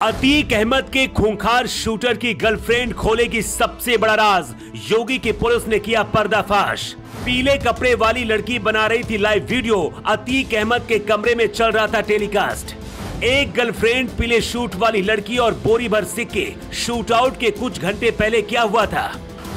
अतीक अहमद के खूंखार शूटर की गर्लफ्रेंड खोलेगी सबसे बड़ा राज। योगी की पुलिस ने किया पर्दाफाश। पीले कपड़े वाली लड़की बना रही थी लाइव वीडियो अतीक अहमद के कमरे में चल रहा था टेलीकास्ट। एक गर्लफ्रेंड पीले शूट वाली लड़की और बोरी भर सिक्के। शूट आउट के कुछ घंटे पहले क्या हुआ था?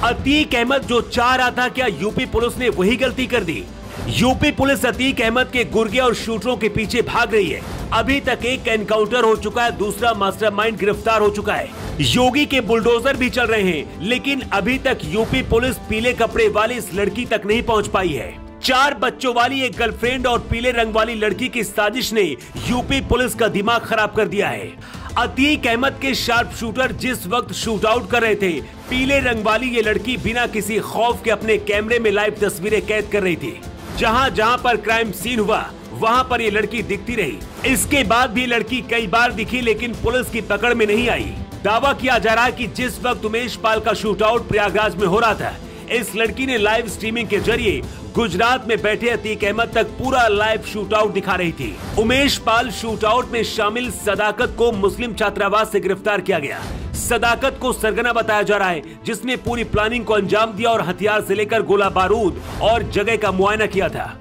अतीक अहमद जो चाह रहा था क्या यूपी पुलिस ने वही गलती कर दी? यूपी पुलिस अतीक अहमद के गुर्गे और शूटरों के पीछे भाग रही है। अभी तक एक एनकाउंटर हो चुका है, दूसरा मास्टरमाइंड गिरफ़्तार हो चुका है। योगी के बुलडोजर भी चल रहे हैं, लेकिन अभी तक यूपी पुलिस पीले कपड़े वाली इस लड़की तक नहीं पहुँच पाई है। चार बच्चों वाली एक गर्लफ्रेंड और पीले रंग वाली लड़की की साजिश ने यूपी पुलिस का दिमाग खराब कर दिया है। अतीक अहमद के शार्प शूटर जिस वक्त शूट आउट कर रहे थे, पीले रंग वाली ये लड़की बिना किसी खौफ के अपने कैमरे में लाइव तस्वीरें कैद कर रही थी। जहाँ जहाँ पर क्राइम सीन हुआ, वहाँ पर ये लड़की दिखती रही। इसके बाद भी लड़की कई बार दिखी, लेकिन पुलिस की पकड़ में नहीं आई। दावा किया जा रहा है कि जिस वक्त उमेश पाल का शूट आउट प्रयागराज में हो रहा था, इस लड़की ने लाइव स्ट्रीमिंग के ज़रिए गुजरात में बैठे अतीक अहमद तक पूरा लाइव शूट आउट दिखा रही थी। उमेश पाल शूट आउट में शामिल सदाकत को मुस्लिम छात्रावास से गिरफ़्तार किया गया। सदाकत को सरगना बताया जा रहा है जिसने पूरी प्लानिंग को अंजाम दिया और हथियार से लेकर गोला बारूद और जगह का मुआयना किया था।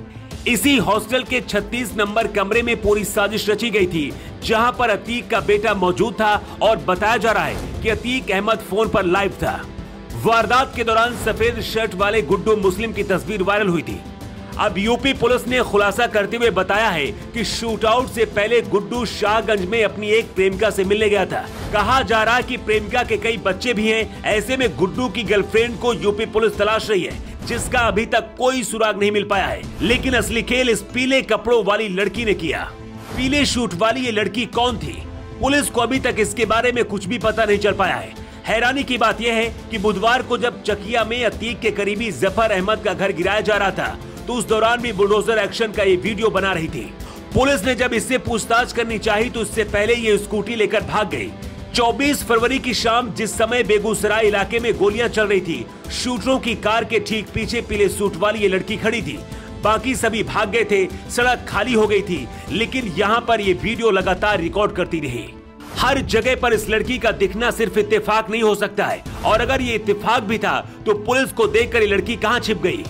इसी हॉस्टल के 36 नंबर कमरे में पूरी साजिश रची गई थी, जहाँ पर अतीक का बेटा मौजूद था और बताया जा रहा है कि अतीक अहमद फ़ोन पर लाइव था। वारदात के दौरान सफ़ेद शर्ट वाले गुड्डू मुस्लिम की तस्वीर वायरल हुई थी। अब यूपी पुलिस ने खुलासा करते हुए बताया है कि शूट आउट से पहले गुड्डू शाहगंज में अपनी एक प्रेमिका से मिलने गया था। कहा जा रहा है कि प्रेमिका के कई बच्चे भी हैं। ऐसे में गुड्डू की गर्लफ्रेंड को यूपी पुलिस तलाश रही है, जिसका अभी तक कोई सुराग नहीं मिल पाया है। लेकिन असली खेल इस पीले कपड़ों वाली लड़की ने किया। पीले शूट वाली ये लड़की कौन थी? पुलिस को अभी तक इसके बारे में कुछ भी पता नहीं चल पाया है। हैरानी की बात यह है कि बुधवार को जब चकिया में अतीक के करीबी ज़फ़र अहमद का घर गिराया जा रहा था तो उस दौरान भी बुलडोजर एक्शन का ये वीडियो बना रही थी। पुलिस ने जब इससे पूछताछ करनी चाहिए तो इससे पहले ये स्कूटी लेकर भाग गई। 24 फरवरी की शाम जिस समय बेगूसराय इलाके में गोलियाँ चल रही थी, शूटरों की कार के ठीक पीछे पीले सूट वाली ये लड़की खड़ी थी। बाकी सभी भाग गए थे, सड़क खाली हो गई थी, लेकिन यहाँ पर ये वीडियो लगातार रिकॉर्ड करती रही। हर जगह पर इस लड़की का दिखना सिर्फ़ इत्तेफाक नहीं हो सकता है, और अगर ये इत्तेफाक भी था तो पुलिस को देखकर ये लड़की कहाँ छिप गई?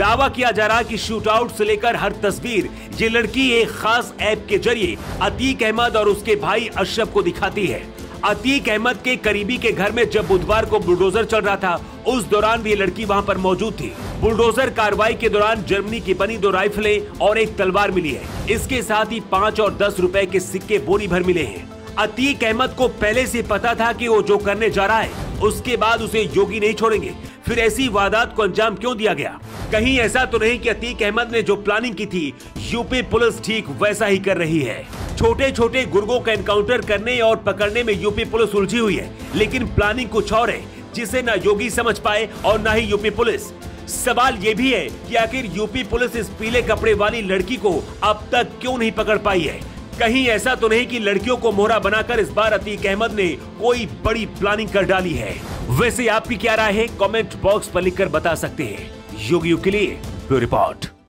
दावा किया जा रहा कि शूट आउट से लेकर हर तस्वीर ये लड़की एक खास ऐप के ज़रिए अतीक अहमद और उसके भाई अशरफ को दिखाती है। अतीक अहमद के करीबी के घर में जब बुधवार को बुलडोजर चल रहा था, उस दौरान भी ये लड़की वहाँ पर मौजूद थी। बुलडोजर कार्रवाई के दौरान जर्मनी की बनी दो राइफलें और एक तलवार मिली है। इसके साथ ही पाँच और दस रुपए के सिक्के बोरी भर मिले हैं। अतीक अहमद को पहले से पता था कि वो जो करने जा रहा है, उसके बाद उसे योगी नहीं छोड़ेंगे। फिर ऐसी वारदात को अंजाम क्यों दिया गया? कहीं ऐसा तो नहीं कि अतीक अहमद ने जो प्लानिंग की थी यूपी पुलिस ठीक वैसा ही कर रही है। छोटे छोटे गुर्गों का एनकाउंटर करने और पकड़ने में यूपी पुलिस उलझी हुई है, लेकिन प्लानिंग कुछ और है, जिसे न योगी समझ पाए और न ही यूपी पुलिस। सवाल ये भी है कि आखिर यूपी पुलिस इस पीले कपड़े वाली लड़की को अब तक क्यों नहीं पकड़ पाई है? कहीं ऐसा तो नहीं कि लड़कियों को मोहरा बनाकर इस बार अतीक अहमद ने कोई बड़ी प्लानिंग कर डाली है। वैसे आपकी क्या राय है? कमेंट बॉक्स पर लिखकर बता सकते हैं। योगी के लिए रिपोर्ट।